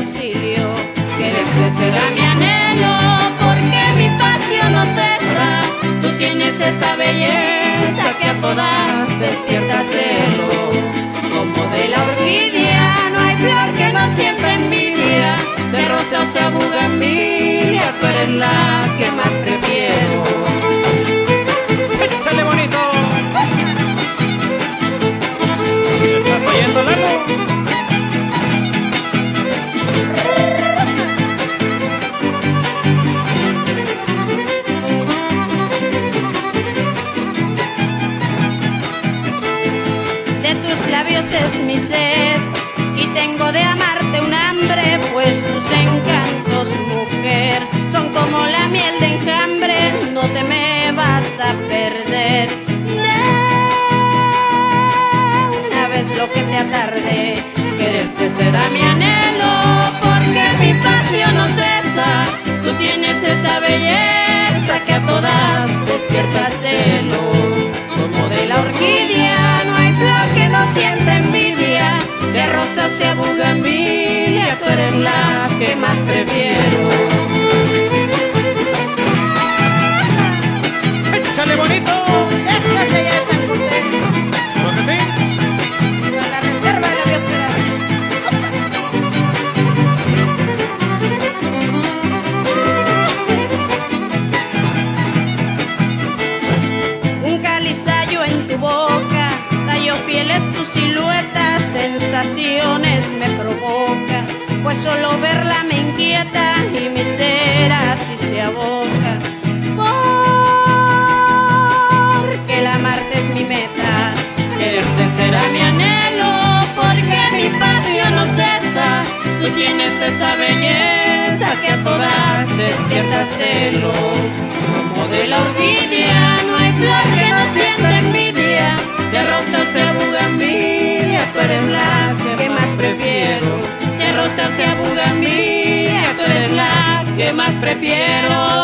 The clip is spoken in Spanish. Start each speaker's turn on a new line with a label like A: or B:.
A: auxilio. Quererte será mi anhelo, porque mi pasión no cesa. Tú tienes esa belleza que a todas despierta celo. Como de la orquídea, no hay flor que no sienta envidia. De rosa o sea bugambilia, tú eres la que más prefiero. Es mi sed y tengo de amarte un hambre, pues tus encantos, mujer, son como la miel de enjambre, no te me vas a perder. De una vez lo que sea tarde, quererte será mi anhelo, porque mi pasión no cesa. Tú tienes esa belleza que a todas despierta celo, como de la orquídea, no hay flor que no sienta. Sea bugambilia, tú eres la que más prefiero.
B: ¡Échale bonito!
A: Se ya San José,
B: ¿Lo que sí?
A: la reserva la voy a esperar. Un calizallo en tu boca, tallo fiel es tu silueta, me provoca, pues solo verla me inquieta y mi ser a ti se aboca. Porque el amarte es mi meta, quererte será mi anhelo, porque mi pasión no cesa. Tú tienes esa belleza que a todas despierta celo, como de la orquídea prefiero.